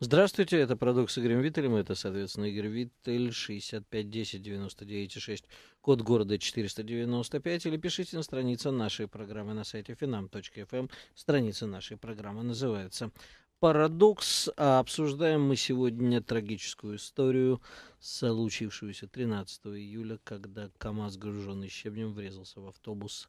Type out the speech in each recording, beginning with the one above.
Здравствуйте, это «Продукт» с Игорем Виттелем, это, соответственно, Игорь Виттель, 6510-99-6, код города 495, или пишите на странице нашей программы на сайте finam.fm, эм. страница нашей программы называется «Парадокс». А обсуждаем мы сегодня трагическую историю, случившуюся 13 июля, когда КАМАЗ, груженный щебнем, врезался в автобус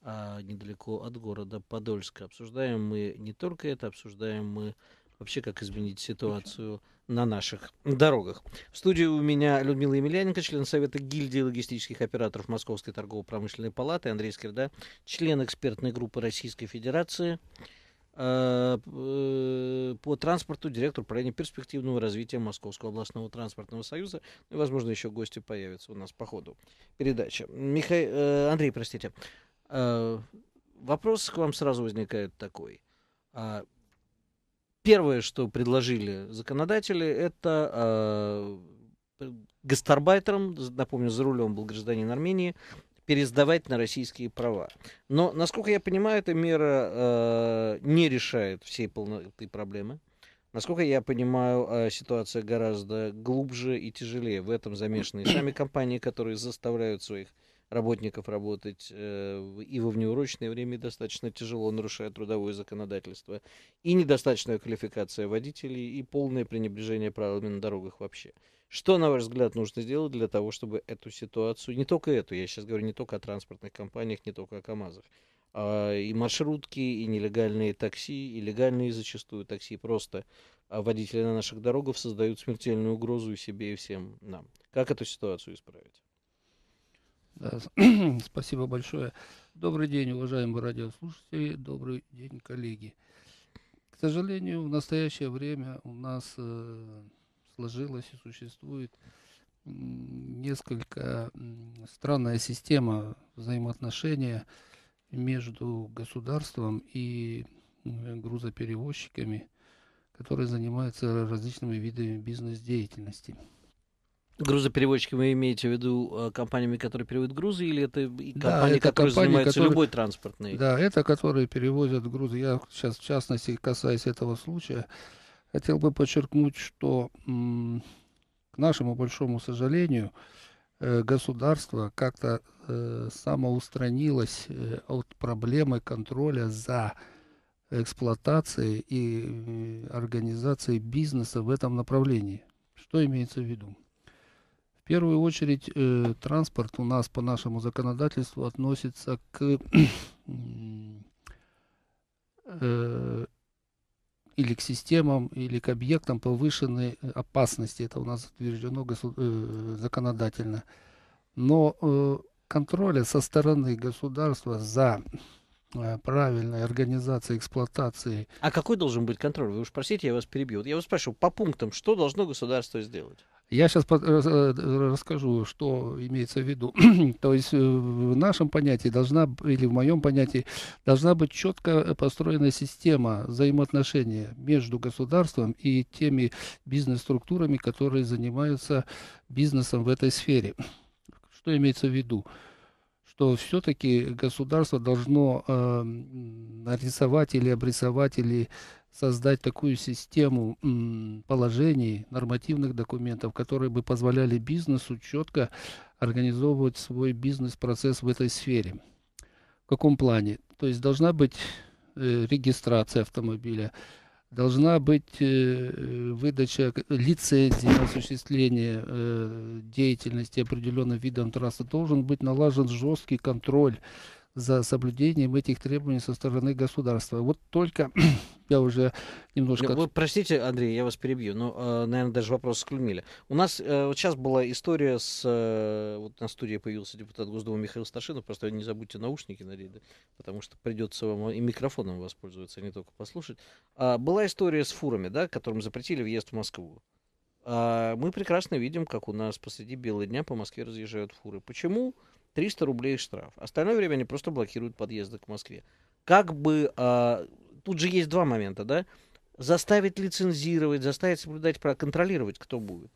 а, недалеко от города Подольска. Обсуждаем мы не только это, обсуждаем мы вообще как изменить ситуацию на наших дорогах. В студии у меня Людмила Емельяненко, член Совета гильдии логистических операторов Московской торгово-промышленной палаты, Андрей Скирда, член экспертной группы Российской Федерации э, э, по транспорту, директор управления перспективного развития Московского областного транспортного союза. И, возможно, еще гости появятся у нас по ходу передачи. Михаил, э, Андрей, простите. Вопрос к вам сразу возникает такой. А Первое, что предложили законодатели, это э, гастарбайтерам, напомню, за рулем был гражданин Армении, пересдавать на российские права. Но, насколько я понимаю, эта мера э, не решает всей полноты проблемы. Насколько я понимаю, э, ситуация гораздо глубже и тяжелее. В этом замешаны и сами компании, которые заставляют своих работников работать э, и во внеурочное время достаточно тяжело, нарушая трудовое законодательство, и недостаточная квалификация водителей, и полное пренебрежение правилами на дорогах вообще. Что, на ваш взгляд, нужно сделать для того, чтобы эту ситуацию, не только эту, я сейчас говорю не только о транспортных компаниях, не только о КАМАЗах, а и маршрутки, и нелегальные такси, и легальные зачастую такси, просто а водители на наших дорогах создают смертельную угрозу и себе, и всем нам. Как эту ситуацию исправить? Да, спасибо большое. Добрый день, уважаемые радиослушатели, добрый день, коллеги. К сожалению, в настоящее время у нас э, сложилась и существует несколько странная система взаимоотношения между государством и грузоперевозчиками, которые занимаются различными видами бизнес-деятельности. Грузоперевозчики вы имеете в виду э, компаниями, которые переводят грузы, или это компании, да, это которые компании, занимаются которые, любой транспортной? Да, это которые перевозят грузы. Я сейчас, в частности, касаясь этого случая, хотел бы подчеркнуть, что к нашему большому сожалению, э, государство как-то э, самоустранилось от проблемы контроля за эксплуатацией и организацией бизнеса в этом направлении. Что имеется в виду? В первую очередь э, транспорт у нас по нашему законодательству относится к э, или к системам, или к объектам повышенной опасности. Это у нас утверждено э, законодательно. Но э, контроля со стороны государства за э, правильной организацией эксплуатации. А какой должен быть контроль? Вы уж простите, я вас перебью. Я вас спрашиваю, по пунктам, что должно государство сделать? Я сейчас расскажу, что имеется в виду. То есть э, в нашем понятии должна, или в моем понятии, должна быть четко построена система взаимоотношения между государством и теми бизнес-структурами, которые занимаются бизнесом в этой сфере. Что имеется в виду? что все-таки государство должно э, нарисовать или обрисовать или создать такую систему положений, нормативных документов, которые бы позволяли бизнесу четко организовывать свой бизнес-процесс в этой сфере. В каком плане? То есть должна быть э, регистрация автомобиля, должна быть э, выдача лицензии на осуществление э, деятельности определенным видом трассы, должен быть налажен жесткий контроль за соблюдением этих требований со стороны государства. Вот только я уже немножко... Вы простите, Андрей, я вас перебью, но, э, наверное, даже вопрос склонили. У нас э, вот сейчас была история с... Э, вот на студии появился депутат Госдумы Михаил Сташинов, просто не забудьте наушники надеть, да, потому что придется вам и микрофоном воспользоваться, а не только послушать. А, была история с фурами, да, которым запретили въезд в Москву. А, мы прекрасно видим, как у нас посреди белого дня по Москве разъезжают фуры. Почему? 300 рублей штраф. Остальное время они просто блокируют подъезды к Москве. Как бы, а, тут же есть два момента, да? Заставить лицензировать, заставить соблюдать, контролировать, кто будет.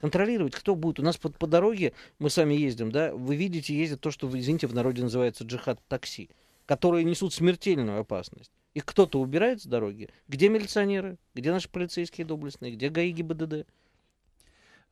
Контролировать, кто будет. У нас по, по дороге, мы с вами ездим, да, вы видите, ездят то, что, извините, в народе называется джихад такси, которые несут смертельную опасность. Их кто-то убирает с дороги. Где милиционеры? Где наши полицейские доблестные? Где ГАИ ГИБДД?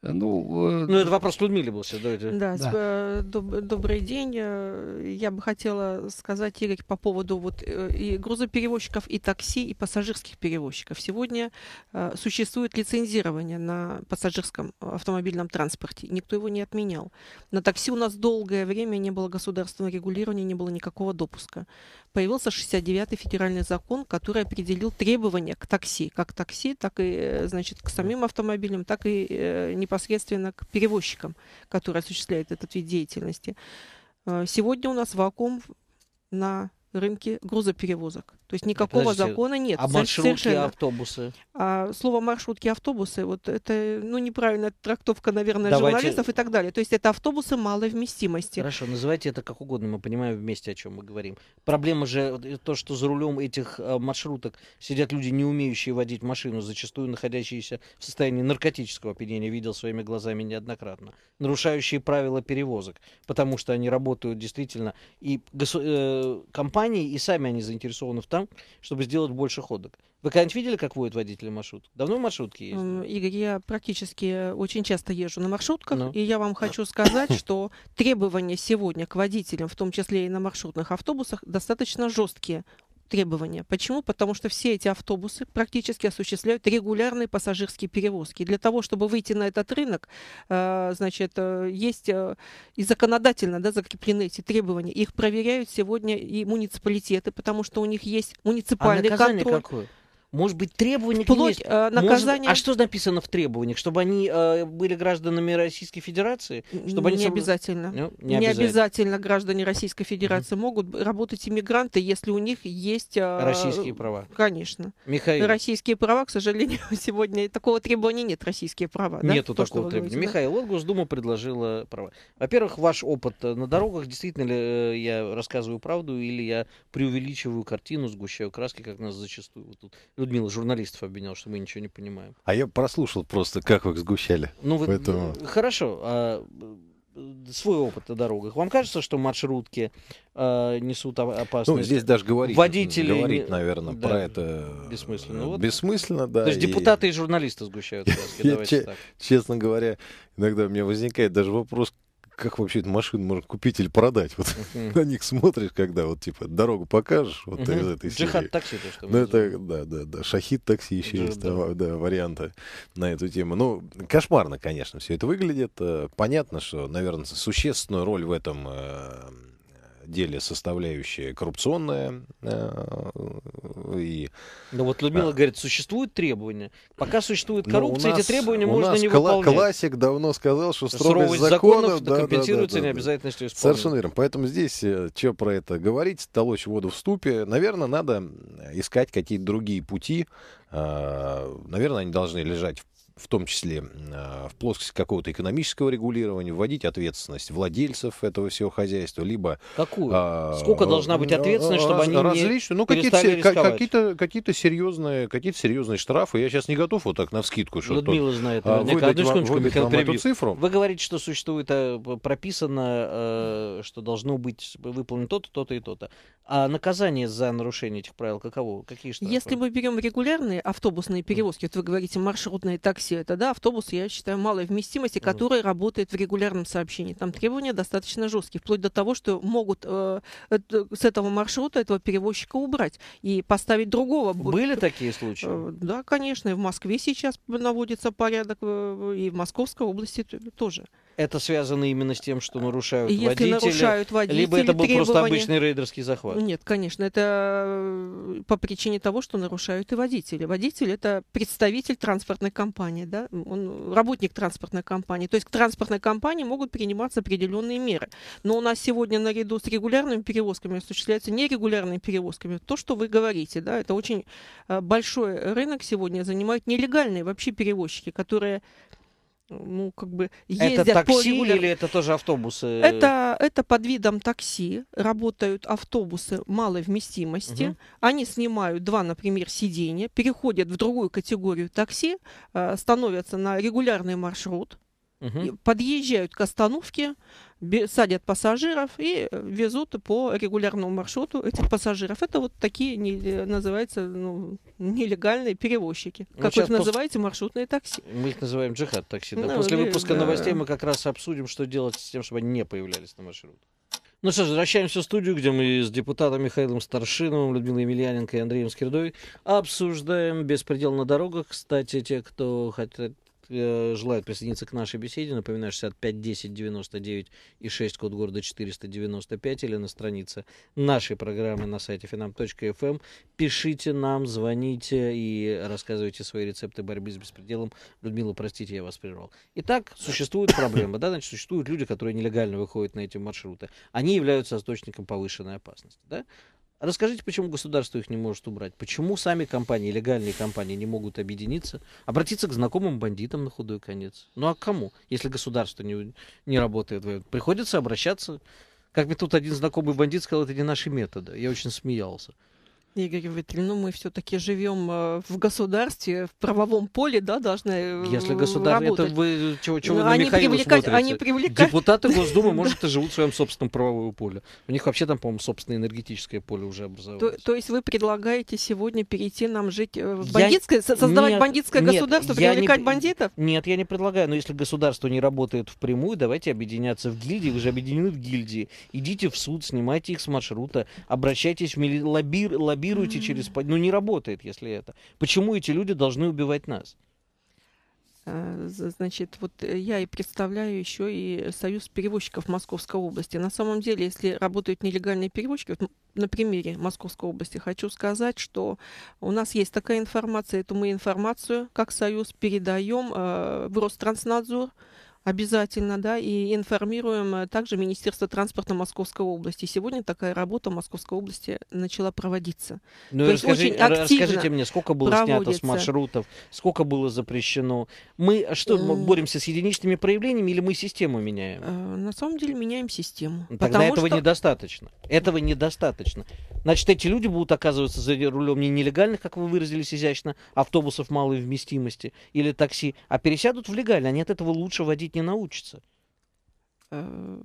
Ну, э, Ну, это вопрос Людмиле был сейчас. Давайте. Да, Да. э, доб- добрый день. Э, Я бы хотела сказать, Игорь, по поводу вот э, и грузоперевозчиков, и такси, и пассажирских перевозчиков. Сегодня э, существует лицензирование на пассажирском автомобильном транспорте. Никто его не отменял. На такси у нас долгое время не было государственного регулирования, не было никакого допуска. Появился 69-й федеральный закон, который определил требования к такси. Как такси, так и э, значит, к самим автомобилям, так и э, непосредственно к перевозчикам, которые осуществляют этот вид деятельности. Э, Сегодня у нас вакуум на рынке грузоперевозок. То есть никакого Подождите, закона нет. а маршрутки, совершенно. автобусы? А слово маршрутки, автобусы, вот это, ну, неправильная трактовка, наверное, Давайте- журналистов и так далее. То есть это автобусы малой вместимости. Хорошо, называйте это как угодно, мы понимаем вместе, о чем мы говорим. Проблема же э, то, что за рулем этих э, маршруток сидят люди, не умеющие водить машину, зачастую находящиеся в состоянии наркотического опьянения, видел своими глазами неоднократно, нарушающие правила перевозок, потому что они работают действительно, и госу- э, компании, и сами они заинтересованы в том, чтобы сделать больше ходок. Вы когда-нибудь видели, как водят водители маршруток? Давно в маршрутке ездили? Игорь, я практически очень часто езжу на маршрутках, Ну. и я вам хочу сказать, что требования сегодня к водителям, в том числе и на маршрутных автобусах, достаточно жесткие требования. Почему? Потому что все эти автобусы практически осуществляют регулярные пассажирские перевозки. Для того, чтобы выйти на этот рынок, э, значит, э, есть э, и законодательно да, закреплены эти требования. Их проверяют сегодня и муниципалитеты, потому что у них есть А муниципальный наказание контроль. какое? Может быть, требования к ним Вплоть есть? э, Может- наказания... А что написано в требованиях? Чтобы они э, были гражданами Российской Федерации? Чтобы они не сам- обязательно. Ну, Не, обязательно. граждане Российской Федерации могут б- работать иммигранты, если у них есть... а, Российские права. Конечно. Михаил, Российские права, к сожалению, сегодня такого требования нет, российские права. да? нету То, такого требования. говорите, да? Михаил, вот Госдума предложила права. Во-первых, ваш опыт э, на дорогах, действительно ли э, я рассказываю правду или я преувеличиваю картину, сгущаю краски, как нас зачастую. Вот тут Людмила журналистов обвинял, что мы ничего не понимаем. А я прослушал просто, как вы их сгущали. Ну, вы, Поэтому- э, хорошо. а, э, свой опыт на дорогах. Вам кажется, что маршрутки э, несут опасность? Ну, здесь даже говорить, Водители говорить наверное, да, про это бессмысленно. э, Вот. Бессмысленно, да. То есть и, депутаты и журналисты сгущают краски. Давайте так. Честно говоря, иногда у меня возникает даже вопрос, как вообще эту машину можно купить или продать. Вот Мгм. на них смотришь, когда вот типа дорогу покажешь, вот Мгм. из этой серии. Джихад такси, то, что Ну, это, да, да, да. Шахид такси еще Да, есть, да. да, да, варианты на эту тему. Ну, кошмарно, конечно, все это выглядит. Э, Понятно, что, наверное, существенную роль в этом э, деле составляющая коррупционная. э, И Ну вот Людмила А. говорит, существуют требования. Пока существует Ну, коррупция, у эти нас- требования у можно нас не кла- выполнять. Классик давно сказал, что строгость Суровость законов, законов да, компенсируется да, да, да. необязательностью исполнения. Совершенно верно. Поэтому здесь, что про это говорить, толочь воду в ступе, наверное, надо искать какие-то другие пути. Наверное, они должны лежать в в том числе а, в плоскости какого-то экономического регулирования, вводить ответственность владельцев этого всего хозяйства, либо... Какую? а, Сколько должна быть ответственность, чтобы раз- они не различные, ну, какие-то, какие-то, какие-то серьезные, какие-то серьезные штрафы. Я сейчас не готов вот так на вскидку, что Людмила знает. а, выдать Одну вам- секундочку, выдать Михаил, вам эту цифру. Вы говорите, что существует, э, прописано, э, что должно быть выполнено то-то, то-то и то-то. А наказание за нарушение этих правил каково? Какие штрафы? Если мы берем регулярные автобусные перевозки, вот вы говорите маршрутные такси, это да, автобус, я считаю, малой вместимости, который работает в регулярном сообщении. Там требования достаточно жесткие, вплоть до того, что могут э, это- с этого маршрута этого перевозчика убрать и поставить другого. Были такие случаи? Э, Да, конечно, и в Москве сейчас наводится порядок, э, и в Московской области тоже. Это связано именно с тем, что нарушают если водители, нарушают водители либо это был просто требования- обычный рейдерский захват? Нет, конечно, это э, по причине того, что нарушают и водители. Водитель это представитель транспортной компании, да, он работник транспортной компании. То есть к транспортной компании могут приниматься определенные меры. Но у нас сегодня наряду с регулярными перевозками осуществляются нерегулярными перевозками. То, что вы говорите, да, это очень э, большой рынок сегодня занимают нелегальные вообще перевозчики, которые ну, как бы ездят Это по такси регуляр- или это тоже автобусы? это, это под видом такси работают автобусы малой вместимости. Мгм. Они снимают два, например, сиденья, переходят в другую категорию такси, э, становятся на регулярный маршрут. Угу. Подъезжают к остановке, садят пассажиров и э, везут по регулярному маршруту этих пассажиров. Это вот такие, не, э, называются, ну, нелегальные перевозчики. Ну, как вы их пос... называете, маршрутные такси. Мы их называем джихад-такси. Да? Ну, После или, выпуска да. новостей мы как раз обсудим, что делать с тем, чтобы они не появлялись на маршруте. Ну что ж, возвращаемся в студию, где мы с депутатом Михаилом Старшиновым, Людмилой Емельяненко и Андреем Скирдой обсуждаем беспредел на дорогах. Кстати, те, кто хотят желают присоединиться к нашей беседе, напоминаю, 65 10 99 и 6, код города 495, или на странице нашей программы на сайте finam.fm. Эм. Пишите нам, звоните и рассказывайте свои рецепты борьбы с беспределом. Людмила, простите, я вас прервал. Итак, существует проблема, да, значит, существуют люди, которые нелегально выходят на эти маршруты. Они являются источником повышенной опасности, да? Расскажите, почему государство их не может убрать? Почему сами компании, легальные компании не могут объединиться, обратиться к знакомым бандитам на худой конец? Ну а к кому, если государство не, не работает? Приходится обращаться. Как мне тут один знакомый бандит сказал, это не наши методы. Я очень смеялся. Игорь Витрин, ну мы все-таки живем э, в государстве, в правовом поле, да, должны э, Если государство, работать. это вы, чего, чего вы они на Михаила привлекать, смотрите? Они привлекать... Депутаты Госдумы, может, и живут в своем собственном правовом поле. У них вообще там, по-моему, собственное энергетическое поле уже образовалось. То, то есть вы предлагаете сегодня перейти нам жить э, в бандитское, я... создавать нет, бандитское нет, государство, привлекать не... бандитов? Нет, я не предлагаю, но если государство не работает впрямую, давайте объединяться в гильдии, вы же объединены в гильдии. Идите в суд, снимайте их с маршрута, обращайтесь в мили... лоббир лоббируйте mm-hmm. через... Ну, не работает, если это. Почему эти люди должны убивать нас? А, значит, вот э, я и представляю еще и Союз перевозчиков Московской области. На самом деле, если работают нелегальные перевозчики, вот на примере Московской области хочу сказать, что у нас есть такая информация, эту мы информацию как Союз передаем э, в Ространснадзор, Обязательно, да, и информируем э, также Министерство транспорта Московской области. Сегодня такая работа в Московской области начала проводиться. Ну, То расскажи, есть очень расскажите мне, сколько было проводится. снято с маршрутов, сколько было запрещено. Мы а что, мы боремся с единичными проявлениями или мы систему меняем? Э, на самом деле меняем систему. Тогда этого что... недостаточно. Этого недостаточно. Значит, эти люди будут оказываться за рулем не нелегальных, как вы выразились изящно, автобусов малой вместимости или такси, а пересядут в легальные. Они от этого лучше водить водить не научится. Э,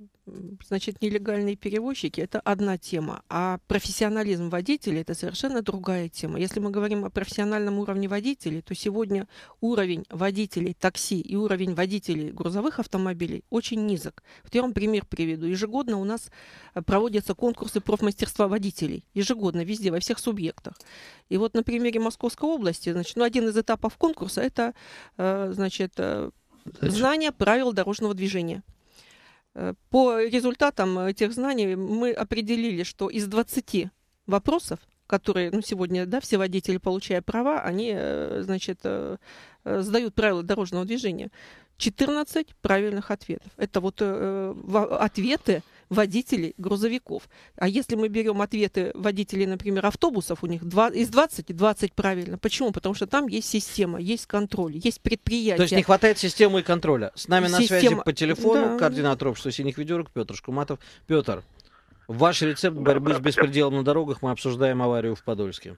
значит, нелегальные перевозчики – это одна тема, а профессионализм водителей – это совершенно другая тема. Если мы говорим о профессиональном уровне водителей, то сегодня уровень водителей такси и уровень водителей грузовых автомобилей очень низок. Вот я вам пример приведу. Ежегодно у нас проводятся конкурсы профмастерства водителей. Ежегодно, везде, во всех субъектах. И вот на примере Московской области, значит, ну, один из этапов конкурса – это, э, значит, э, знания правил дорожного движения. Э, по результатам этих знаний мы определили, что из 20 вопросов, которые ну, сегодня да, все водители, получая права, они э, значит, э, сдают правила дорожного движения. 14 правильных ответов. Это вот э, ответы водителей грузовиков. А если мы берем ответы водителей, например, автобусов, у них 2, из 20 20 правильно. Почему? Потому что там есть система, есть контроль, есть предприятие. То есть не хватает системы и контроля. С нами Система... на связи по телефону да. координатор общества синих ведерок Петр Шкуматов. Петр, ваш рецепт борьбы с беспределом на дорогах. Мы обсуждаем аварию в Подольске.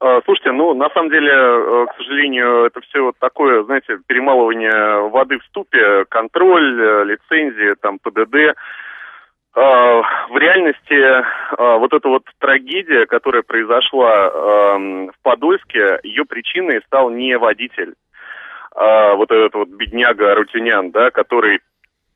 А, слушайте, ну, на самом деле, э, к сожалению, это все такое, знаете, перемалывание воды в ступе, контроль, э, лицензии, там, ПДД. А, в реальности а, вот эта вот трагедия, которая произошла в Подольске, ее причиной стал не водитель, вот этот вот бедняга Рутинян, да, который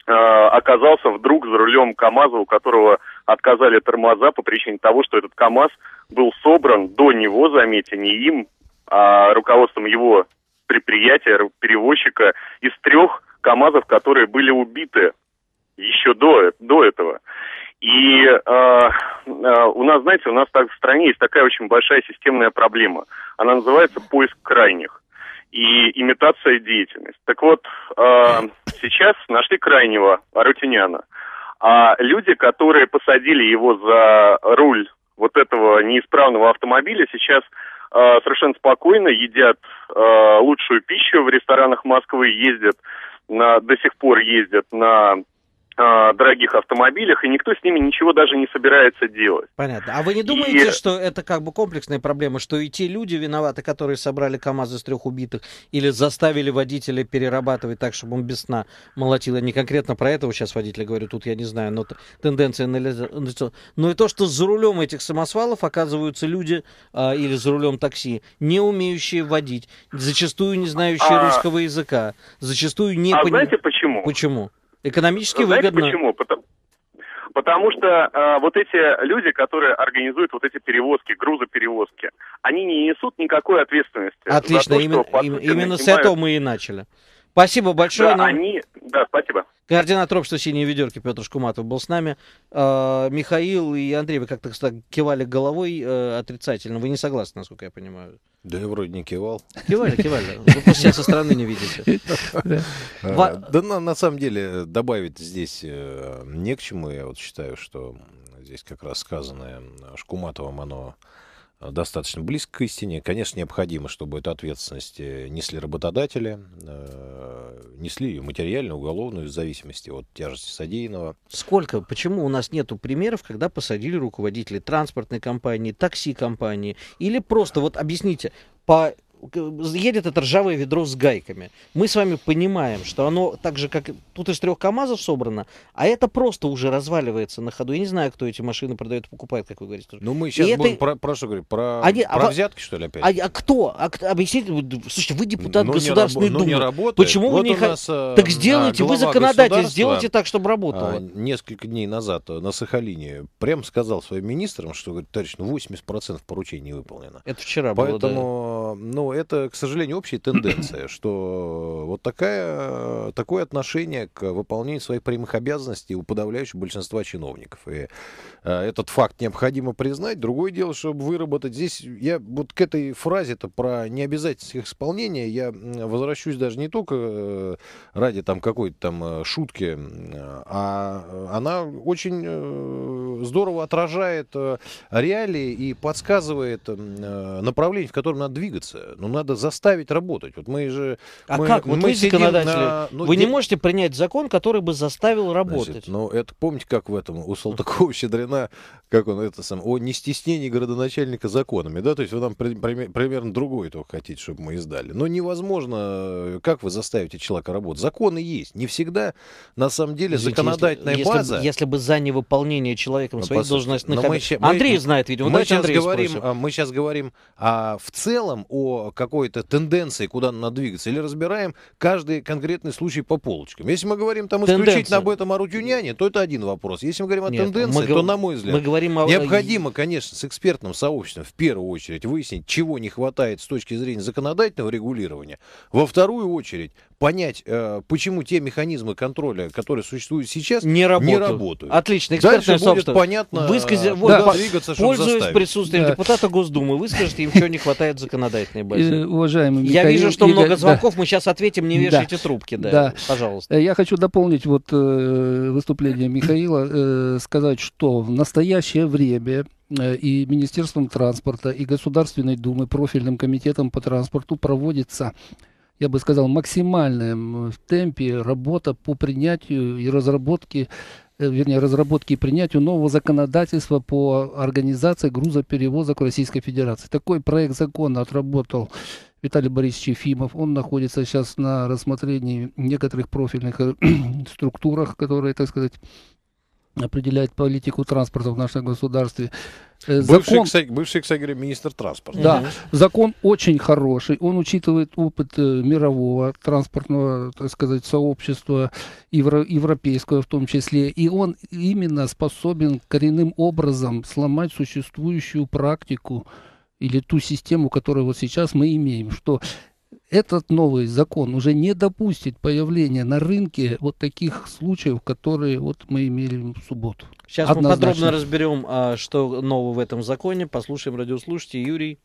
оказался вдруг за рулем КАМАЗа, у которого отказали тормоза по причине того, что этот КАМАЗ был собран до него, заметьте, не им, а руководством его предприятия, перевозчика, из трех КАМАЗов, которые были убиты еще до, до этого. И э, э, у нас, знаете, у нас так в стране есть такая очень большая системная проблема. Она называется поиск крайних и имитация деятельности. Так вот, э, сейчас нашли крайнего Арутиняна. А люди, которые посадили его за руль вот этого неисправного автомобиля, сейчас э, совершенно спокойно едят э, лучшую пищу в ресторанах Москвы, ездят на, до сих пор ездят на дорогих автомобилях, и никто с ними ничего даже не собирается делать. Понятно. А вы не думаете, и... что это как бы комплексная проблема, что и те люди виноваты, которые собрали КАМАЗ из трех убитых, или заставили водителя перерабатывать так, чтобы он без сна молотил? Я не конкретно про этого сейчас водителя говорю, тут я не знаю, но тенденция налицо. Но и то, что за рулем этих самосвалов оказываются люди, а, или за рулем такси, не умеющие водить, зачастую не знающие а... русского языка, зачастую не... А пон... знаете почему? Почему? Экономически Знаете выгодно. почему? Потому, потому что э, вот эти люди, которые организуют вот эти перевозки, грузоперевозки, они не несут никакой ответственности. Отлично, то, именно, что, им, именно с этого мы и начали. Спасибо большое. Да, нам... они... да, спасибо. Координатор общества «Синие ведерки» Петр Шкуматов был с нами. Э, Михаил и Андрей, вы как-то кивали головой э, отрицательно. Вы не согласны, насколько я понимаю? Да я вроде не кивал. Кивали, кивали. Вы просто со стороны не видите. Да на самом деле добавить здесь э, не к чему. Я вот считаю, что здесь как раз сказанное Шкуматовым, оно достаточно близко к истине. Конечно, необходимо, чтобы эту ответственность э, несли работодатели, э, несли материальную, уголовную, в зависимости от тяжести содеянного. Сколько? Почему у нас нету примеров, когда посадили руководителей транспортной компании, такси-компании? Или просто, вот объясните, по едет это ржавое ведро с гайками. Мы с вами понимаем, что оно так же, как тут из трех КАМАЗов собрано, а это просто уже разваливается на ходу. Я не знаю, кто эти машины продает, покупает, как вы говорите. Ну, мы сейчас и будем это... про, про что говорить? Про, Они, про а, взятки, что ли, опять? А, а кто? А, объясните, слушайте, вы депутат ну, Государственной не, Думы. Ну, не работает. Почему вот вы не хотите? Так сделайте, вы законодатель, сделайте так, чтобы работало. А, несколько дней назад на Сахалине прям сказал своим министрам, что, говорит, товарищ, ну 80% поручений не выполнено. Это вчера Поэтому, было, Поэтому, да. ну, это, к сожалению, общая тенденция, что вот такая, такое отношение к выполнению своих прямых обязанностей у подавляющего большинства чиновников. И э, этот факт необходимо признать. Другое дело, чтобы выработать здесь, я вот к этой фразе это про необязательность их исполнения, я возвращусь даже не только э, ради там какой-то там э, шутки, а она очень здорово отражает реалии и подсказывает направление, в котором надо двигаться. Но надо заставить работать. Вот мы же... А мы, как? Вот мы вы законодатели. На, ну, вы де... не можете принять закон, который бы заставил работать. Значит, ну, это помните, как в этом у Салтыкова-Щедрина, как он это сам, о нестеснении городоначальника законами, да? То есть вы нам при, при, примерно другое только хотите, чтобы мы издали. Но невозможно, как вы заставите человека работать? Законы есть. Не всегда, на самом деле, Извините, законодательная если, база... Если, если бы за невыполнение человеком ну, своих должностных... Мы, Андрей мы, знает, видимо. Мы сейчас, говорим, а, мы сейчас говорим а, в целом о какой-то тенденции, куда надо двигаться, или разбираем каждый конкретный случай по полочкам. Если мы говорим там исключительно Тенденция. об этом Арутюняне, то это один вопрос. Если мы говорим о Нет, тенденции, мы, то, на мой взгляд, мы говорим о... необходимо, конечно, с экспертным сообществом в первую очередь выяснить, чего не хватает с точки зрения законодательного регулирования. Во вторую очередь понять, э, почему те механизмы контроля, которые существуют сейчас, не работают. Не работают. Отлично. Экспертное Дальше будет понятно, Высказ... да, вот, двигаться, Пользуясь присутствием да. депутата Госдумы, выскажите им, чего не хватает законодательной базы. Уважаемый Я вижу, что много звонков, да. мы сейчас ответим, не вешайте да. трубки. Да. да, пожалуйста. Я хочу дополнить вот э, выступление Михаила, э, сказать, что в настоящее время э, и Министерством транспорта, и Государственной Думы, профильным комитетом по транспорту проводится я бы сказал, максимальном темпе работа по принятию и разработке вернее, разработке и принятию нового законодательства по организации грузоперевозок в Российской Федерации. Такой проект закона отработал Виталий Борисович Ефимов. Он находится сейчас на рассмотрении некоторых профильных э, структурах, которые, так сказать, определяет политику транспорта в нашем государстве. Э, закон, бывший, кстати, бывший, кстати говоря, министр транспорта. Да, угу. закон очень хороший, он учитывает опыт э, мирового транспортного, так сказать, сообщества, евро, европейского в том числе, и он именно способен коренным образом сломать существующую практику или ту систему, которую вот сейчас мы имеем, что этот новый закон уже не допустит появления на рынке вот таких случаев, которые вот мы имели в субботу. Сейчас Однозначно. мы подробно разберем, а, что нового в этом законе. Послушаем радиослушателей. Юрий,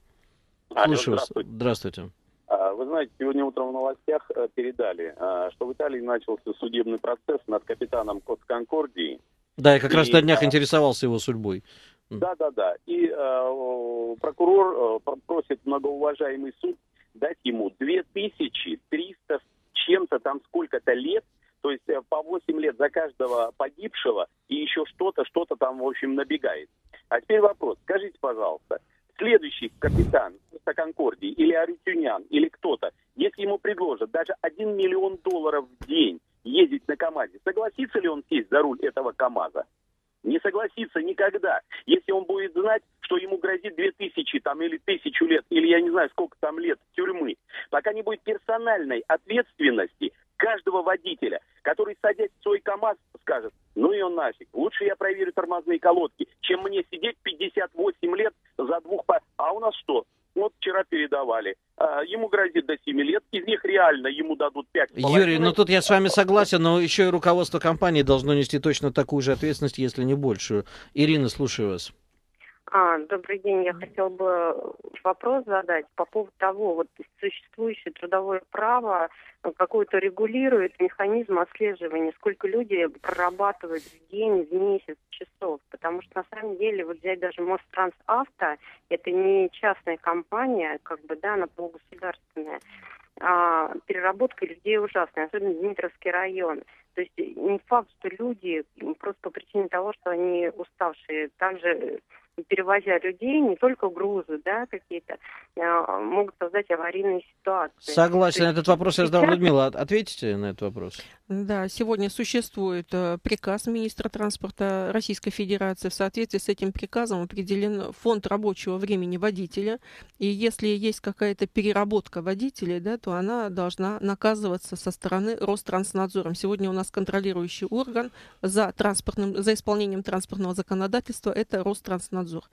Алло, слушаю здравствуйте. Здравствуйте. А, вы знаете, сегодня утром в новостях э, передали, а, что в Италии начался судебный процесс над капитаном Косконкордии. Да, я как и, раз на днях интересовался его судьбой. Да, да, да. И э, прокурор э, просит многоуважаемый суд дать ему 2300 чем-то там сколько-то лет, то есть э, по 8 лет за каждого дешево, и еще что-то, что-то там, в общем, набегает. А теперь вопрос. Скажите, пожалуйста, следующий капитан Конкордии или Аритюнян или кто-то, если ему предложат даже 1 миллион долларов в день ездить на КАМАЗе, согласится ли он сесть за руль этого КАМАЗа? Не согласится никогда. Если он будет знать, что ему грозит 2000 там, или тысячу лет, или я не знаю, сколько там лет тюрьмы, пока не будет персональной ответственности каждого водителя, который, садясь в свой КАМАЗ, скажет, ну и он нафиг, лучше я проверю тормозные колодки, чем мне сидеть 58 лет за двух... А у нас что? Вот вчера передавали. А, ему грозит до 7 лет, из них реально ему дадут 5 Юрий, ну тут я с вами согласен, но еще и руководство компании должно нести точно такую же ответственность, если не большую. Ирина, слушаю вас. А, добрый день. Я хотела бы вопрос задать по поводу того, вот существующее трудовое право какое-то регулирует механизм отслеживания, сколько люди прорабатывают в день, в месяц, часов. Потому что на самом деле, вот взять даже Мострансавто, это не частная компания, как бы, да, она полугосударственная. А, переработка людей ужасная, особенно Дмитровский район. То есть не факт, что люди просто по причине того, что они уставшие, также перевозя людей, не только грузы, да, какие-то, а, могут создать аварийные ситуации. Согласен. есть, этот вопрос я задал. Людмила. Ответите на этот вопрос? Да, сегодня существует э, приказ министра транспорта Российской Федерации. В соответствии с этим приказом определен фонд рабочего времени водителя. И если есть какая-то переработка водителей, да, то она должна наказываться со стороны Ространснадзором. Сегодня у нас контролирующий орган за, транспортным, за исполнением транспортного законодательства – это Ространснадзор. Роспотребнадзор.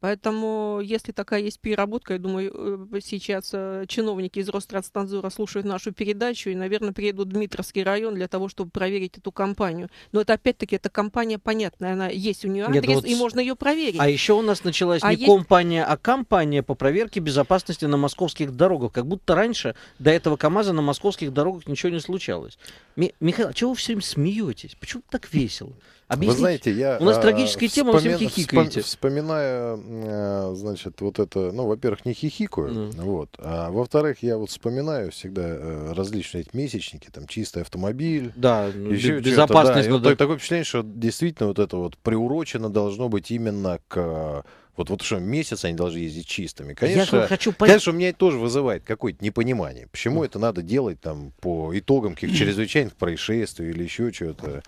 Поэтому, если такая есть переработка, я думаю, э, сейчас э, чиновники из Ространснадзора слушают нашу передачу и, наверное, приедут в Дмитровский район для того, чтобы проверить эту компанию. Но это, опять-таки, эта компания понятная, она есть у нее адрес, Нет, вот... и можно ее проверить. А еще у нас началась а не есть... компания, а компания по проверке безопасности на московских дорогах. Как будто раньше до этого КАМАЗа на московских дорогах ничего не случалось. Ми- Михаил, а чего вы все время смеетесь? Почему так весело? Объясните. Вы знаете, я... У нас трагическая тема, вспоми... вы всем хихикаете. Вспоминая, э, значит, вот это... Ну, во-первых, не хихикаю, mm. вот. А во-вторых, я вот вспоминаю всегда э, различные эти месячники, там, чистый автомобиль. Да, еще безопасность. Да. И вот такое впечатление, что действительно вот это вот приурочено должно быть именно к вот, вот что, месяц они должны ездить чистыми. Конечно, я хочу понять. конечно, у меня это тоже вызывает какое-то непонимание. Почему mm. это надо делать там по итогам каких-то чрезвычайных происшествий или еще чего-то.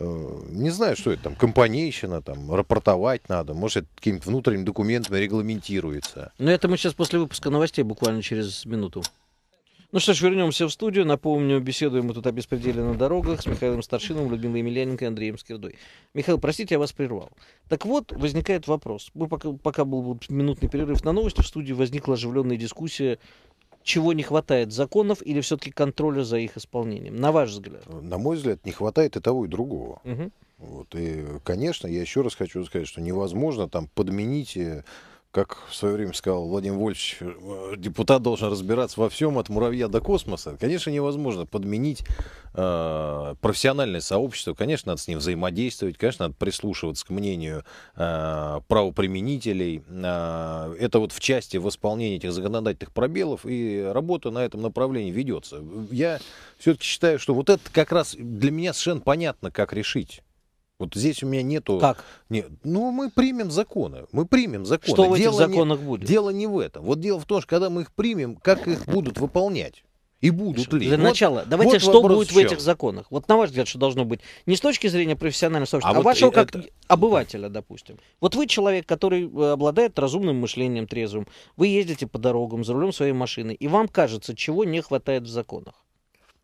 Э, не знаю, что это там, компанейщина, там, рапортовать надо, может, это какими-то внутренними документами регламентируется. Но это мы сейчас после выпуска новостей буквально через минуту. Ну что ж, вернемся в студию. Напомню, беседуем мы тут о беспределе на дорогах с Михаилом Старшиновым, Людмилой Емельяненко и Андреем Скирдой. Михаил, простите, я вас прервал. Так вот, возникает вопрос. Мы пока, пока был минутный перерыв на новости, в студии возникла оживленная дискуссия чего не хватает законов или все-таки контроля за их исполнением, на ваш взгляд? На мой взгляд, не хватает и того, и другого. Угу. Вот, и, конечно, я еще раз хочу сказать, что невозможно там подменить э, как в свое время сказал Владимир Вольфович, э, депутат должен разбираться во всем от муравья до космоса. Конечно, невозможно подменить э, профессиональное сообщество. Конечно, надо с ним взаимодействовать. Конечно, надо прислушиваться к мнению э, правоприменителей. Э, это вот в части восполнения этих законодательных пробелов. И работа на этом направлении ведется. Я все-таки считаю, что вот это как раз для меня совершенно понятно, как решить. Вот здесь у меня нету... Как? Не, ну, мы примем законы. Мы примем законы. Что в этих дело законах не, будет? Дело не в этом. Вот дело в том, что когда мы их примем, как их будут выполнять? И будут ли? Для вот, начала, давайте, вот что будет в, в этих законах? Вот на ваш взгляд, что должно быть? Не с точки зрения профессионального сообщества, а, а вот вашего как это... обывателя, допустим. Вот вы человек, который э, обладает разумным мышлением, трезвым. Вы ездите по дорогам за рулем своей машины, и вам кажется, чего не хватает в законах.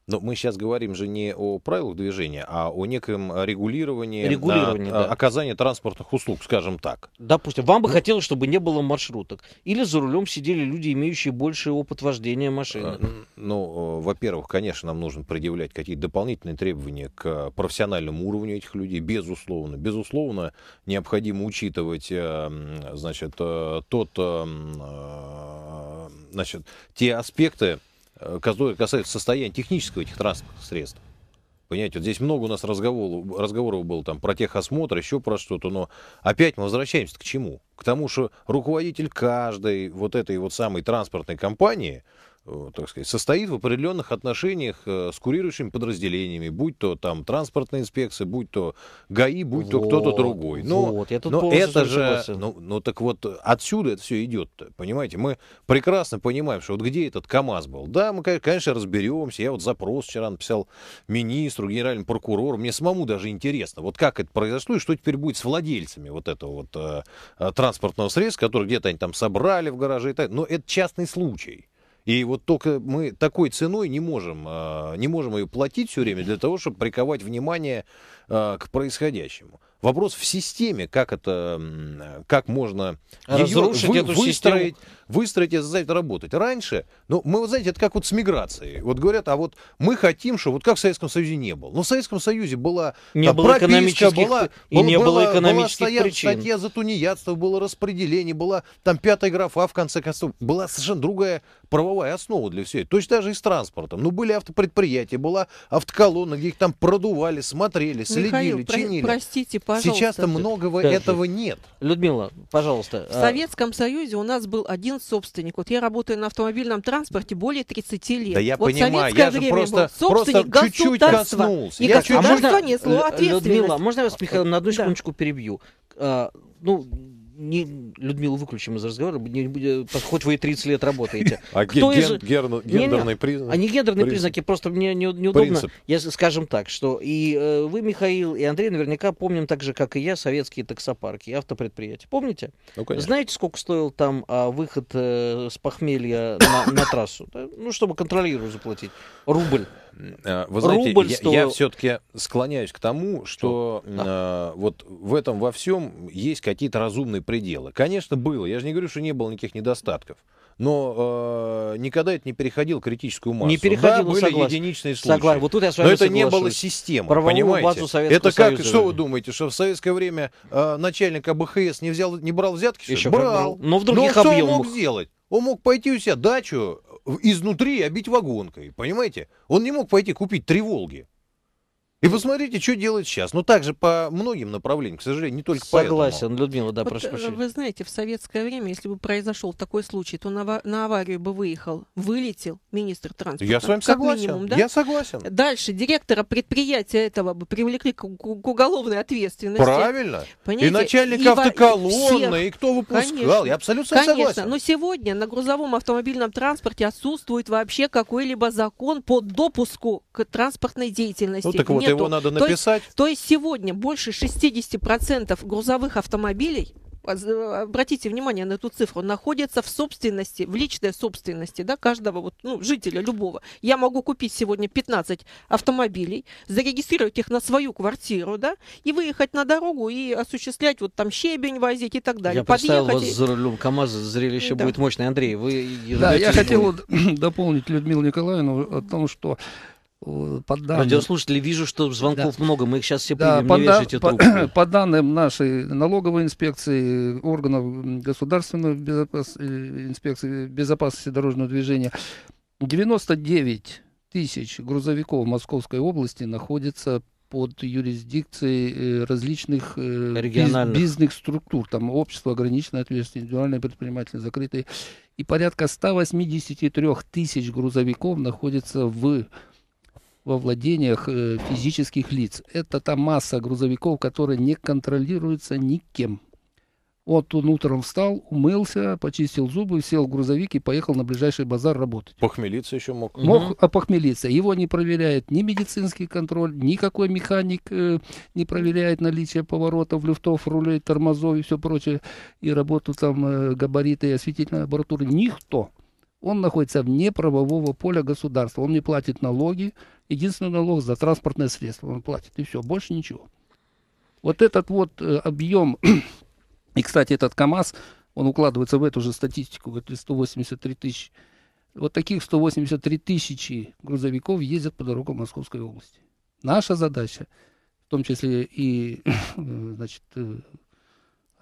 Но мы сейчас говорим же не о правилах движения, а о неком регулировании, регулировании на, да. оказания транспортных услуг, скажем так. Допустим, вам бы ну, хотелось, чтобы не было маршруток. Или за рулем сидели люди, имеющие больший опыт вождения машины. Э, ну, во-первых, конечно, нам нужно предъявлять какие-то дополнительные требования к профессиональному уровню этих людей, безусловно. Безусловно, необходимо учитывать, э, значит, э, тот, значит, те аспекты, Э, которые касаются состояния технического этих транспортных средств. Понимаете, вот здесь много у нас разговоров, разговоров было там про техосмотр, еще про что-то, но опять мы возвращаемся к чему? К тому, что руководитель каждой вот этой вот самой транспортной компании так сказать, состоит в определенных отношениях э, с курирующими подразделениями, будь то там транспортная инспекция, будь то ГАИ, будь то кто-то Вот, другой. Но, вот, я тут но это же, ну, ну так вот, отсюда это все идет, понимаете? Мы прекрасно понимаем, что вот где этот КАМАЗ был. Да, мы, ко- конечно, разберемся. Я вот запрос вчера написал министру, генеральному прокурору. Мне самому даже интересно, вот как это произошло и что теперь будет с владельцами вот этого вот э, э, транспортного средства, который где-то они там собрали в гараже и так. Но это частный случай. И вот только мы такой ценой не можем, э, не можем ее платить все время для того, чтобы приковать внимание э, к происходящему. Вопрос в системе, как это, как можно Разрушить вы- эту выстроить, выстроить и заставить работать. Раньше, ну, мы, вот знаете, это как вот с миграцией. Вот говорят, а вот мы хотим, что вот как в Советском Союзе не было. Но в Советском Союзе была Не там было прописка, экономических была, и не было была- экономических была стоя- причин. статья за тунеядство, было распределение, была там пятая графа, в конце концов. Была совершенно другая правовая основа для всего. Точно так же и с транспортом. Ну, были автопредприятия, была автоколонна, где их там продували, смотрели, следили, Михаил, про- чинили. простите, пожалуйста. Сейчас-то многого Так. этого нет. Людмила, пожалуйста. В а, Советском Союзе у нас был один собственник. Вот я работаю на автомобильном транспорте более 30 лет. Да я вот в понимаю, советское я же время просто- был собственник просто чуть-чуть государства. коснулся. И Я а государство можно, несло Лю- ответственность. Людмила, можно я вас, Михаил, на одну Да. секундочку перебью? А, ну, не, Людмилу выключим из разговора, не- не- хоть вы и 30 лет работаете. А Кто ге- из- ген- герно- Не-не, гендерный признак? А не гендерные признаки, просто мне не- неудобно. Принцип. Я скажем так, что и э, вы, Михаил, и Андрей наверняка помним так же, как и я, советские таксопарки, и автопредприятия. Помните? Ну, конечно. Знаете, сколько стоил там а, выход э, с похмелья на, на трассу? Да? Ну, чтобы контролеру заплатить. Рубль. А, Вы знаете, Рубль я, стоил. все-таки склоняюсь к тому, что а, вот в этом во всем есть какие-то разумные пределы. Конечно, было. Я же не говорю, что не было никаких недостатков. Но э, никогда это не переходило критическую массу. Не переходило, да, были согласен. единичные случаи. Согласен. Вот тут я с Но вами это не было системы, Правовую понимаете? базу Советского это как, Союза. что вы думаете, что в советское время э, начальник АБХС не взял, не брал взятки? Еще брал. брал. Но в других что он объемах. мог сделать? Он мог пойти у себя дачу изнутри обить вагонкой, понимаете? Он не мог пойти купить три «Волги». И посмотрите, что делает сейчас. Ну, так же по многим направлениям, к сожалению, не только Согласен, Людмила, да, Вот, прошу э, прощения. вы знаете, в советское время, если бы произошел такой случай, то на, на аварию бы выехал, вылетел министр транспорта. поэтому. Я с вами согласен. минимум, да? Я согласен. Дальше директора предприятия этого бы привлекли к, к- к уголовной ответственности. Правильно. Понимаете? И начальник И автоколонны, всех. и кто выпускал. Конечно. Я абсолютно Конечно, согласен. но сегодня на грузовом автомобильном транспорте отсутствует вообще какой-либо закон по допуску к транспортной деятельности. Ну, так вот, Нету. Его надо То есть- написать. То есть сегодня больше 60% грузовых автомобилей а, обратите внимание на эту цифру, находятся в собственности, в личной собственности, да, каждого вот, ну, жителя любого. Я могу купить сегодня 15 автомобилей, зарегистрировать их на свою квартиру, да, и выехать на дорогу и осуществлять вот там щебень возить и так далее. Я представил вас и- за рулем КамАЗа, зрелище Да. будет мощное. Андрей, вы... Да, я хотел дополнить Людмилу Николаевну о том, что по данным... Радиослушатели, вижу, что звонков много, мы их сейчас все Да, примем, по, не да- вешайте по- трубку. по данным нашей налоговой инспекции, органов государственной безопас- э, инспекции безопасности дорожного движения, 99 тысяч грузовиков Московской области находятся под юрисдикцией э, различных э, биз- Региональных. бизнес-структур, там общество ограниченной ответственности, индивидуальные предприниматели закрытые, и порядка 183 тысяч грузовиков находится в во владениях э, физических лиц. Это та масса грузовиков, которые не контролируются никем. Вот он утром встал, умылся, почистил зубы, сел в грузовик и поехал на ближайший базар работать. Похмелиться еще мог. Мог опохмелиться. Его не проверяет ни медицинский контроль, никакой механик э, не проверяет наличие поворотов, люфтов, рулей, тормозов и все прочее, и работу там э, габариты и осветительной аппаратуры. Никто. Он находится вне правового поля государства. Он не платит налоги. Единственный налог за транспортное средство он платит. И все, больше ничего. Вот этот вот э, объем, и, кстати, этот КАМАЗ, он укладывается в эту же статистику, в эти 183 тысячи. Вот таких 183 тысячи грузовиков ездят по дорогам Московской области. Наша задача, в том числе и значит, э,